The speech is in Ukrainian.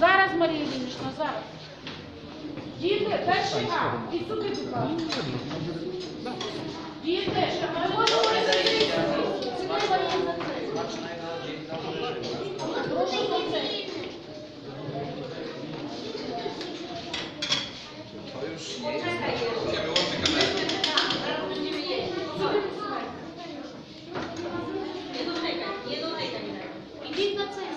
Зараз, Марія Іллінічна, зараз. Діти, перший А. І сюди, будь ласка. Діти, ми можемо розуміти. Прошу за це. Ідіть на це.